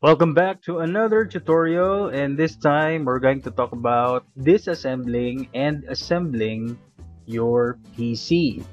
Welcome back to another tutorial and this time we're going to talk about disassembling and assembling your PC.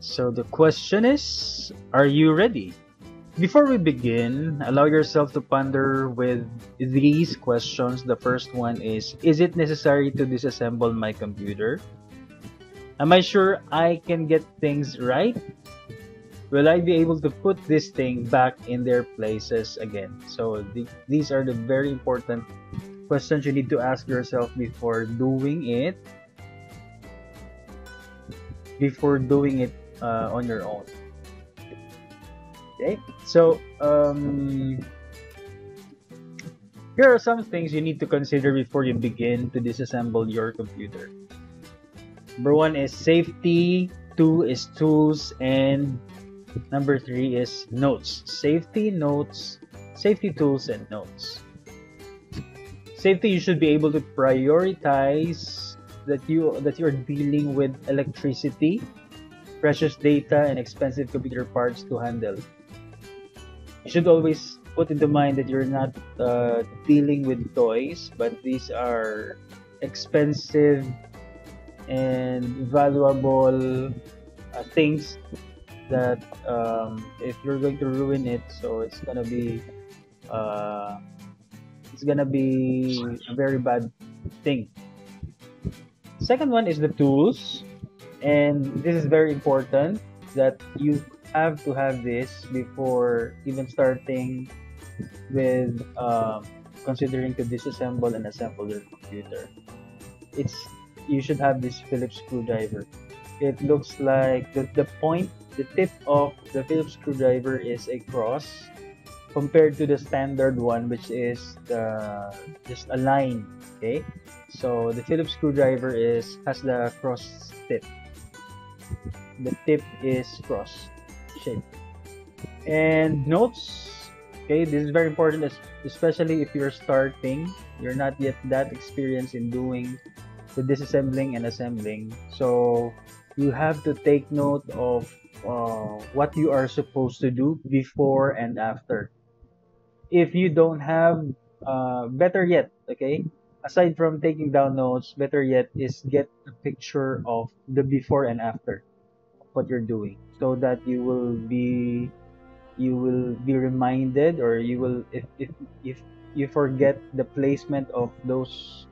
So the question is, are you ready? Before we begin, allow yourself to ponder with these questions. The first one is, is it necessary to disassemble my computer? Am I sure I can get things right? Will I be able to put this thing back in their places again? So the, these are the very important questions you need to ask yourself before doing it. Before doing it uh, on your own. Okay, so um, here are some things you need to consider before you begin to disassemble your computer. Number one is safety, two is tools, and Number three is notes. Safety notes, safety tools and notes. Safety, you should be able to prioritize that you that you're dealing with electricity, precious data, and expensive computer parts to handle. You should always put into mind that you're not uh, dealing with toys, but these are expensive and valuable uh, things that um, if you're going to ruin it, so it's gonna be uh, it's gonna be a very bad thing. Second one is the tools, and this is very important that you have to have this before even starting with uh, considering to disassemble and assemble your computer. It's you should have this Phillips screwdriver. It looks like the, the point the tip of the Phillips screwdriver is a cross compared to the standard one which is the just a line okay? So the Phillips screwdriver is has the cross tip. The tip is cross shape. And notes okay this is very important especially if you're starting. You're not yet that experienced in doing the disassembling and assembling. So you have to take note of uh, what you are supposed to do before and after. If you don't have, uh, better yet, okay, aside from taking down notes, better yet is get a picture of the before and after what you're doing so that you will be you will be reminded or you will if if if you forget the placement of those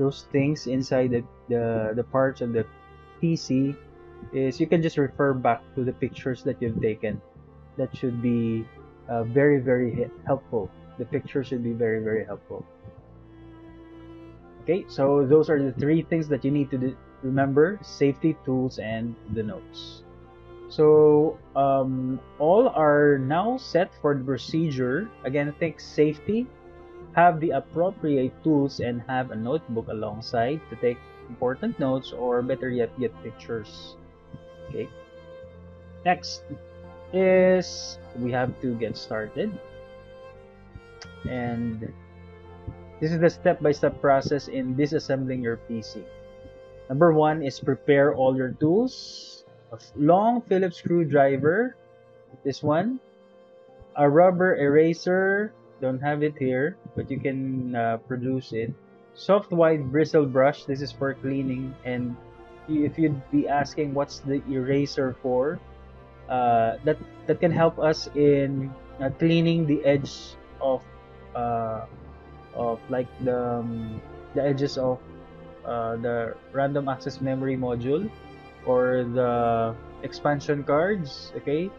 those things inside the the, the parts of the PC is you can just refer back to the pictures that you've taken. That should be uh, very, very helpful. The picture should be very, very helpful. Okay, so those are the three things that you need to remember safety, tools, and the notes. So um, all are now set for the procedure. Again, think safety, have the appropriate tools, and have a notebook alongside to take important notes or better yet, get pictures Okay. Next is we have to get started. And this is the step-by-step -step process in disassembling your PC. Number one is prepare all your tools. A long Phillips screwdriver, this one. A rubber eraser, don't have it here, but you can uh, produce it. Soft white bristle brush, this is for cleaning and if you'd be asking what's the eraser for, uh, that that can help us in uh, cleaning the edge of uh, of like the um, the edges of uh, the random access memory module or the expansion cards. Okay,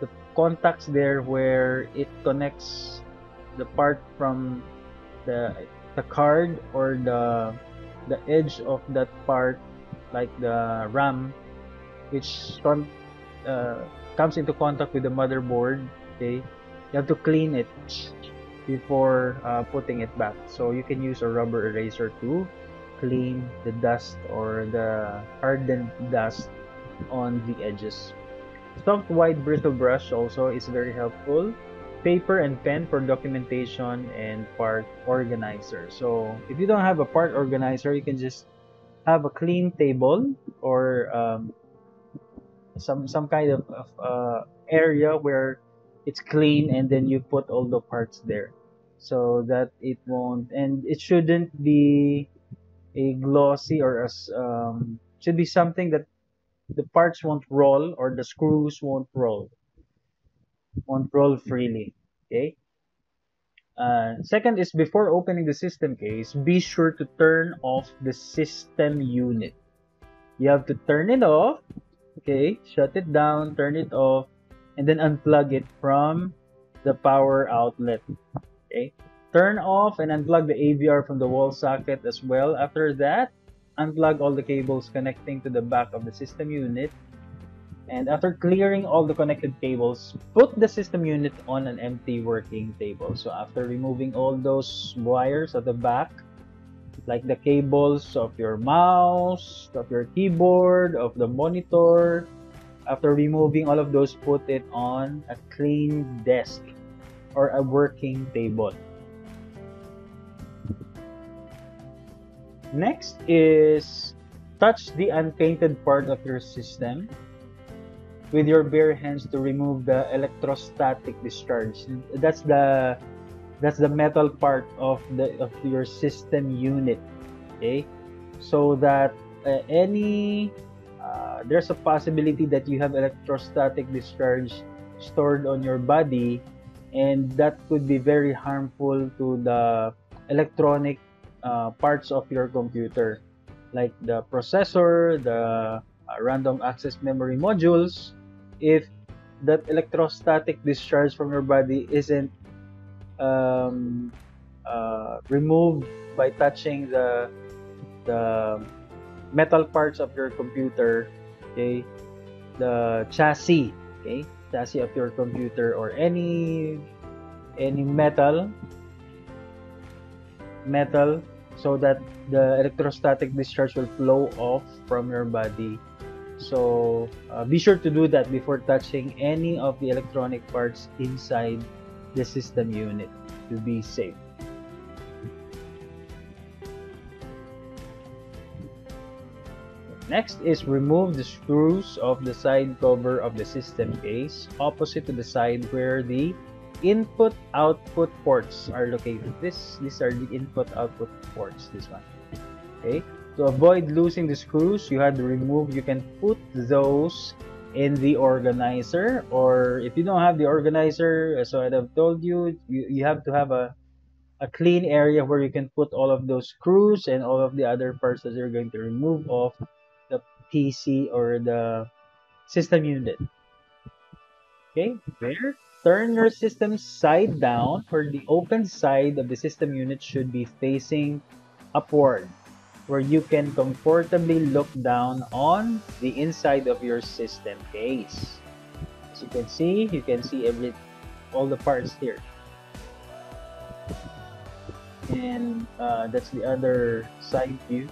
the contacts there where it connects the part from the the card or the the edge of that part like the RAM, which uh, comes into contact with the motherboard, okay, you have to clean it before uh, putting it back. So you can use a rubber eraser to clean the dust or the hardened dust on the edges. Soft white bristle brush also is very helpful. Paper and pen for documentation and part organizer. So if you don't have a part organizer, you can just have a clean table or um, some some kind of, of uh, area where it's clean and then you put all the parts there so that it won't and it shouldn't be a glossy or as um, should be something that the parts won't roll or the screws won't roll won't roll freely okay uh, second is before opening the system case be sure to turn off the system unit. You have to turn it off. Okay shut it down turn it off and then unplug it from the power outlet. Okay turn off and unplug the AVR from the wall socket as well. After that unplug all the cables connecting to the back of the system unit and after clearing all the connected cables put the system unit on an empty working table. So after removing all those wires at the back like the cables of your mouse of your keyboard of the monitor after removing all of those put it on a clean desk or a working table. Next is touch the unpainted part of your system with your bare hands to remove the electrostatic discharge. That's the that's the metal part of the of your system unit. Okay, so that uh, any uh, there's a possibility that you have electrostatic discharge stored on your body, and that could be very harmful to the electronic uh, parts of your computer like the processor, the uh, random access memory modules, if that electrostatic discharge from your body isn't um, uh, removed by touching the the metal parts of your computer, okay, the chassis, okay, chassis of your computer or any any metal metal so that the electrostatic discharge will flow off from your body. So uh, be sure to do that before touching any of the electronic parts inside the system unit to be safe. Next is remove the screws of the side cover of the system case opposite to the side where the input output ports are located. This these are the input output ports this one. Okay to avoid losing the screws you had to remove you can put those in the organizer or if you don't have the organizer so I'd have told you you, you have to have a a clean area where you can put all of those screws and all of the other parts that you're going to remove off the PC or the system unit. Okay there. Turn your system side down where the open side of the system unit should be facing upward where you can comfortably look down on the inside of your system case. As you can see, you can see every all the parts here. And uh, that's the other side view.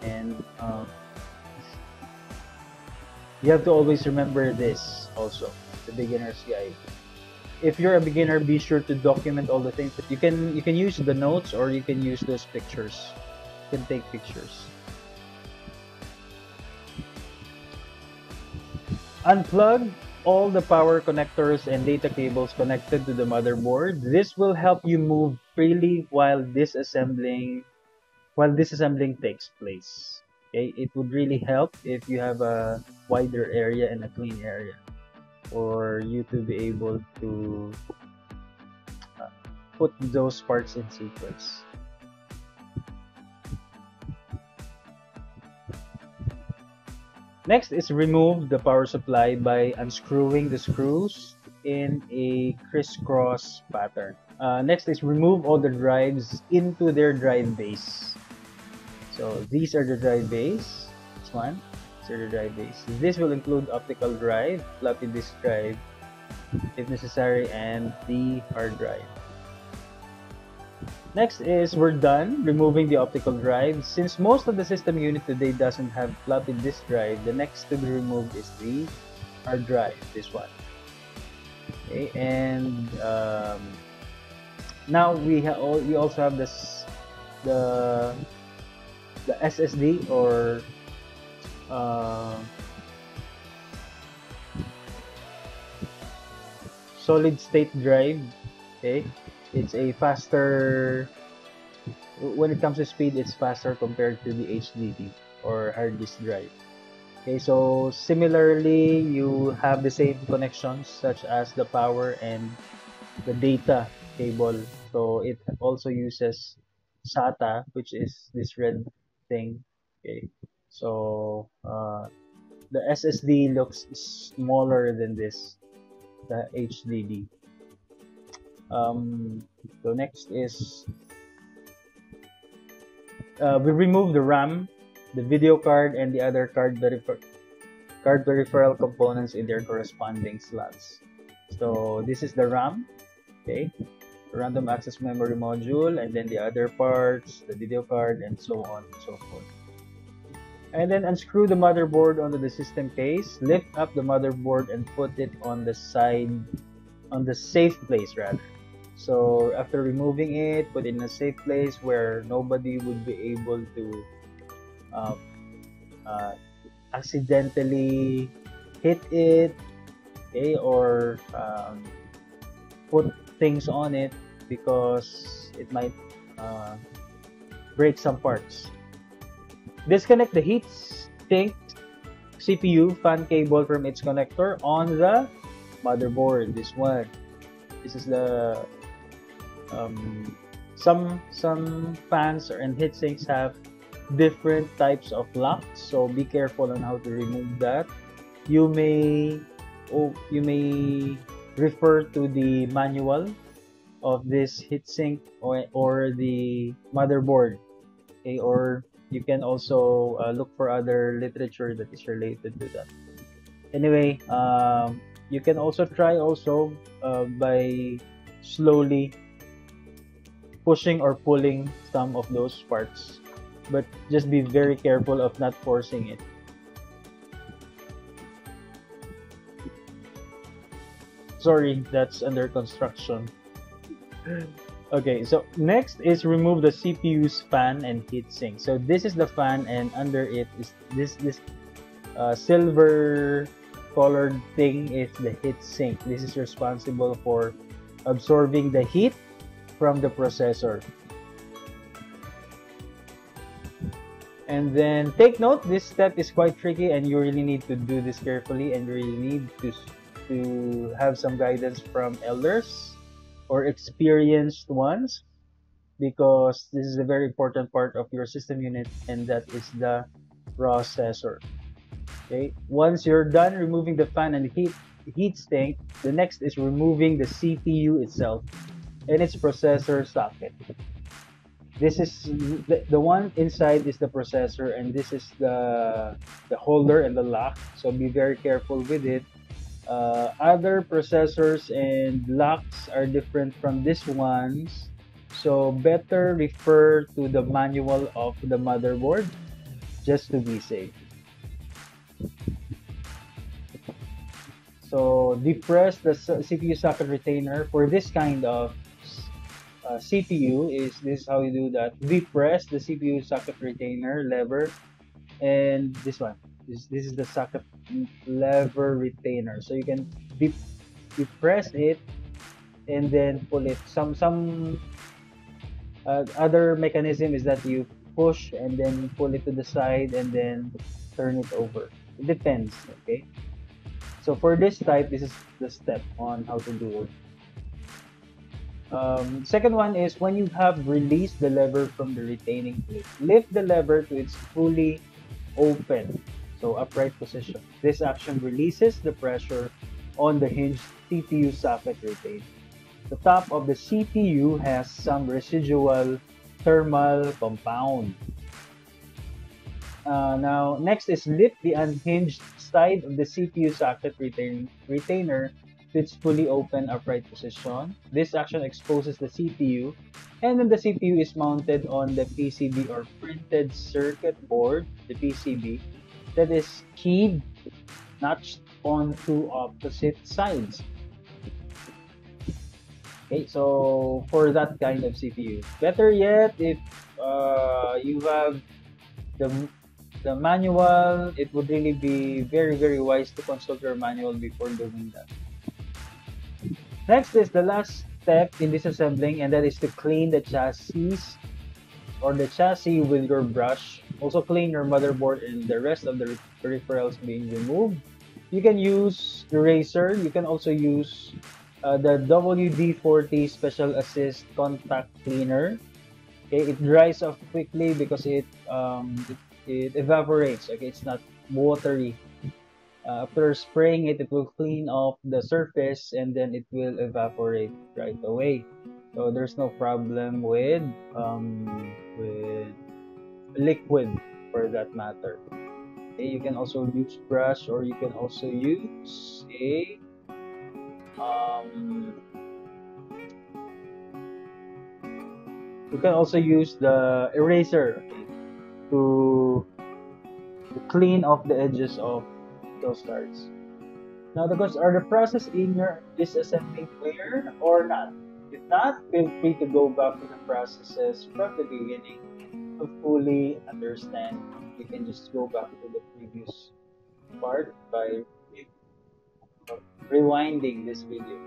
And uh, you have to always remember this also, the beginner's guide if you're a beginner, be sure to document all the things. You can you can use the notes or you can use those pictures. Can take pictures. Unplug all the power connectors and data cables connected to the motherboard. This will help you move freely while disassembling while disassembling takes place. Okay, it would really help if you have a wider area and a clean area for you to be able to uh, put those parts in sequence. Next is remove the power supply by unscrewing the screws in a crisscross pattern. Uh, next is remove all the drives into their drive base. So these are the drive base. This one server drive base. This will include optical drive, floppy disk drive, if necessary, and the hard drive. Next is we're done removing the optical drive. Since most of the system unit today doesn't have floppy disk drive, the next to be removed is the hard drive, this one. Okay, and um, now we have we also have this the the SSD or uh, solid state drive. Okay, it's a faster. When it comes to speed, it's faster compared to the HDD or hard disk drive. Okay, so similarly, you have the same connections such as the power and the data cable. So it also uses SATA, which is this red thing. Okay, so uh, the SSD looks smaller than this, the HDD. Um, so next is uh, we remove the RAM, the video card, and the other card, card peripheral components in their corresponding slots. So this is the RAM, okay, random access memory module, and then the other parts, the video card, and so on and so forth. And then unscrew the motherboard onto the system case, lift up the motherboard and put it on the side, on the safe place rather. So after removing it, put it in a safe place where nobody would be able to uh, uh, accidentally hit it, okay, or um, put things on it because it might uh, break some parts. Disconnect the heat sink CPU fan cable from its connector on the motherboard. This one. This is the um, some some fans and heat sinks have different types of locks, so be careful on how to remove that. You may oh, you may refer to the manual of this heatsink or, or the motherboard okay or you can also uh, look for other literature that is related to that anyway um, you can also try also uh, by slowly pushing or pulling some of those parts. But just be very careful of not forcing it. Sorry that's under construction. Okay so next is remove the cpu's fan and heatsink. So this is the fan and under it is this this uh, silver colored thing is the heatsink. This is responsible for absorbing the heat from the processor. And then take note this step is quite tricky and you really need to do this carefully and you really need to to have some guidance from elders or experienced ones because this is a very important part of your system unit and that is the processor. Okay? Once you're done removing the fan and heat heat sink the next is removing the cpu itself and its processor socket this is the, the one inside is the processor and this is the the holder and the lock so be very careful with it uh, other processors and locks are different from these ones, so better refer to the manual of the motherboard just to be safe. So depress the CPU socket retainer for this kind of uh, CPU is this is how you do that. We press the CPU socket retainer lever and this one. This, this is the socket lever retainer. So you can deep, depress it and then pull it. Some some uh, other mechanism is that you push and then pull it to the side and then turn it over. It depends okay? So for this type this is the step on how to do it um, second one is when you have released the lever from the retaining plate lift the lever to its fully open so upright position. This action releases the pressure on the hinged CPU socket retainer. The top of the CPU has some residual thermal compound. Uh, now, next is lift the unhinged side of the CPU socket retain retainer its fully open upright position. This action exposes the CPU, and then the CPU is mounted on the PCB or printed circuit board, the PCB, that is keyed notched on two opposite sides. Okay, so for that kind of CPU. Better yet, if uh, you have the, the manual, it would really be very, very wise to consult your manual before doing that. Next is the last step in disassembling and that is to clean the chassis or the chassis with your brush. Also clean your motherboard and the rest of the peripherals being removed. You can use eraser. You can also use uh, the WD-40 Specialist Contact Cleaner. Okay, it dries off quickly because it um, it, it evaporates. Okay, it's not watery after spraying it, it will clean off the surface and then it will evaporate right away. So there's no problem with um, with liquid for that matter. Okay, you can also use brush or you can also use a um, you can also use the eraser to, to clean off the edges of those cards. Now the questions are the process in your disassembling clear or not? If not, feel free to go back to the processes from the beginning to fully understand. You can just go back to the previous part by rewinding this video.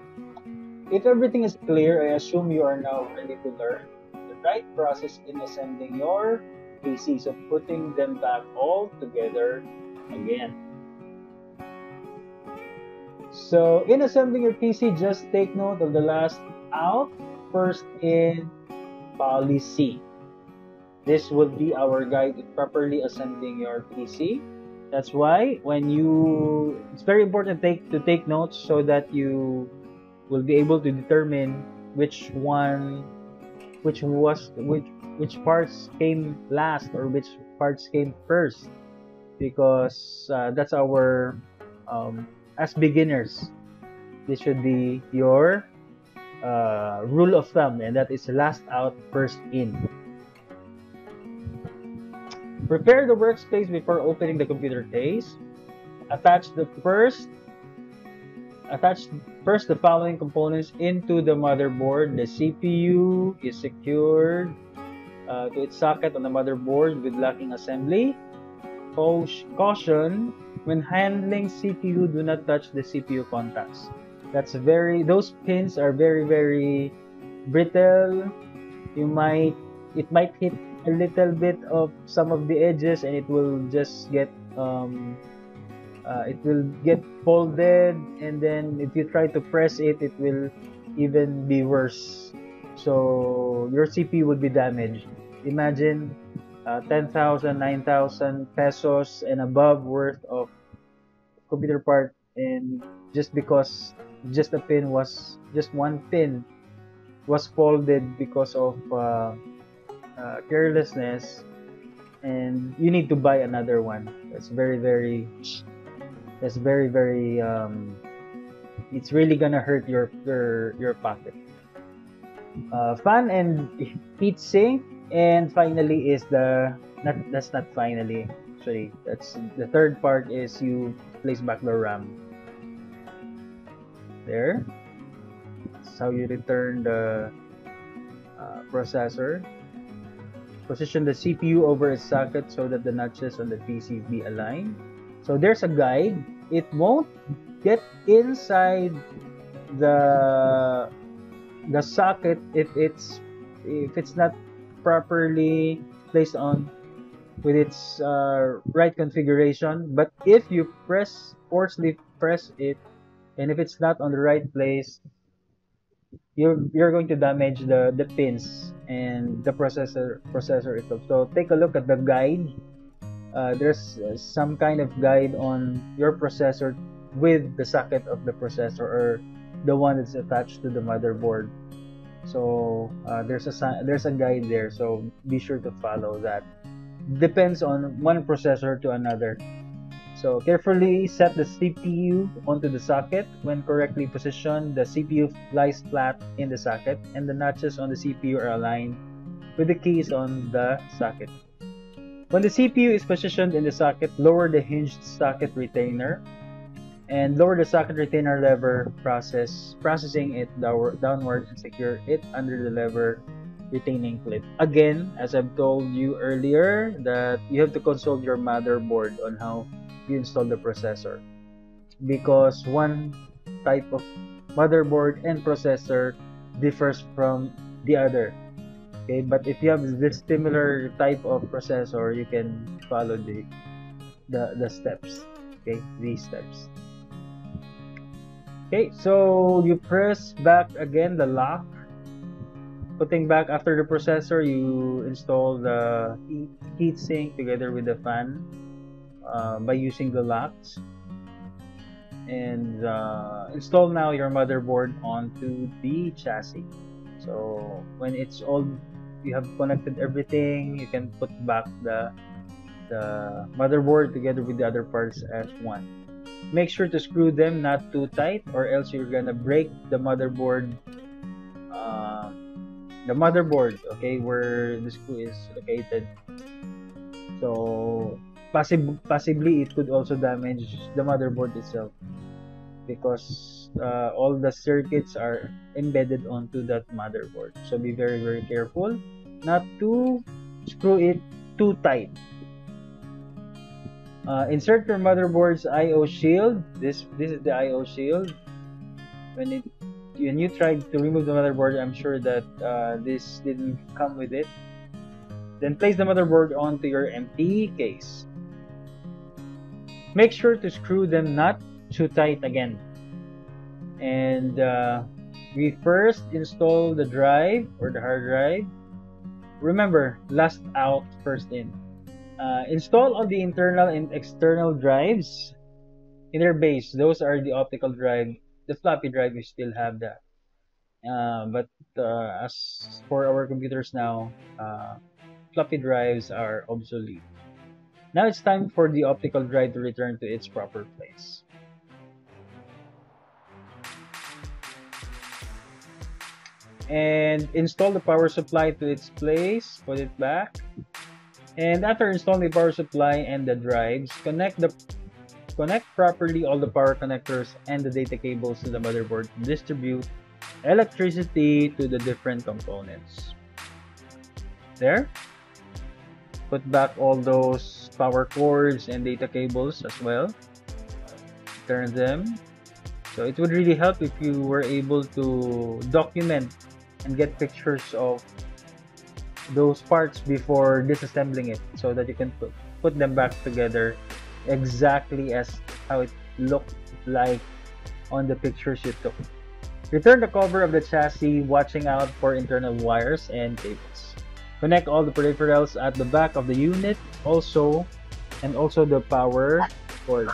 If everything is clear, I assume you are now ready to learn the right process in assembling your PCs of putting them back all together again. So in assembling your PC, just take note of the last out, first in policy. This will be our guide to properly assembling your PC. That's why when you, it's very important to take, to take notes so that you will be able to determine which one, which was, which, which parts came last or which parts came first because uh, that's our um, as beginners, this should be your uh, rule of thumb, and that is last out, first in. Prepare the workspace before opening the computer case. Attach the first attach first the following components into the motherboard. The CPU is secured uh, to its socket on the motherboard with locking assembly. Caution when handling CPU, do not touch the CPU contacts. That's very, those pins are very, very brittle. You might, it might hit a little bit of some of the edges and it will just get, um, uh, it will get folded and then if you try to press it, it will even be worse. So your CPU would be damaged. Imagine uh, 10,000, 9,000 pesos and above worth of computer part and just because just a pin was just one pin was folded because of uh, uh, carelessness and you need to buy another one. That's very very that's very very um, it's really gonna hurt your your your pocket. Uh, fan and sink and finally is the not that's not finally actually that's the third part is you place back the RAM there. That's how you return the uh, processor. Position the CPU over its socket so that the notches on the PC be aligned. So there's a guide. It won't get inside the the socket if it's if it's not properly placed on with its uh, right configuration but if you press forcefully press it and if it's not on the right place you're you're going to damage the the pins and the processor processor itself. So take a look at the guide. Uh, there's uh, some kind of guide on your processor with the socket of the processor or the one that's attached to the motherboard. So uh, there's a there's a guide there so be sure to follow that depends on one processor to another. So carefully set the CPU onto the socket. When correctly positioned, the CPU lies flat in the socket and the notches on the CPU are aligned with the keys on the socket. When the CPU is positioned in the socket, lower the hinged socket retainer and lower the socket retainer lever process, processing it downward and secure it under the lever retaining clip. Again, as I've told you earlier, that you have to consult your motherboard on how you install the processor. Because one type of motherboard and processor differs from the other. Okay, but if you have this similar type of processor, you can follow the the, the steps. Okay, these steps. Okay, so you press back again the lock. Putting back after the processor, you install the heat heatsink together with the fan uh, by using the locks. And uh, install now your motherboard onto the chassis. So when it's all you have connected everything you can put back the the motherboard together with the other parts as one. Make sure to screw them not too tight or else you're gonna break the motherboard the motherboard okay where the screw is located. So possib- possibly it could also damage the motherboard itself because uh, all the circuits are embedded onto that motherboard. So be very very careful not to screw it too tight. Uh, insert your motherboard's IO shield. This this is the IO shield. When it when you tried to remove the motherboard I'm sure that uh, this didn't come with it. Then place the motherboard onto your empty case. Make sure to screw them not too tight again. And uh, we first install the drive or the hard drive. Remember last out first in. Uh, install all the internal and external drives in their base. Those are the optical drive the floppy drive we still have that. Uh, but uh, as for our computers now uh, floppy drives are obsolete. Now it's time for the optical drive to return to its proper place. And install the power supply to its place put it back. And after installing the power supply and the drives connect the connect properly all the power connectors and the data cables to the motherboard to distribute electricity to the different components. There. Put back all those power cords and data cables as well. Turn them. So it would really help if you were able to document and get pictures of those parts before disassembling it so that you can put, put them back together exactly as how it looked like on the pictures you took. Return the cover of the chassis watching out for internal wires and cables. Connect all the peripherals at the back of the unit also and also the power cord.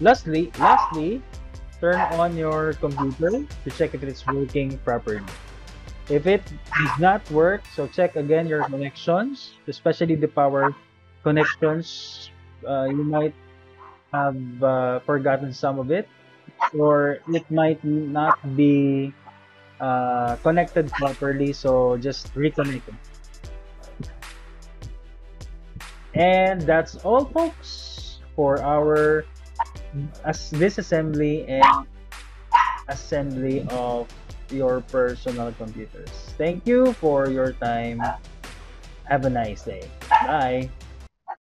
Lastly, lastly, turn on your computer to check if it's working properly. If it does not work, so check again your connections, especially the power connections. Uh, you might have uh, forgotten some of it, or it might not be uh, connected properly, so just reconnect it. And that's all, folks, for our as disassembly and assembly of your personal computers. Thank you for your time. Have a nice day. Bye.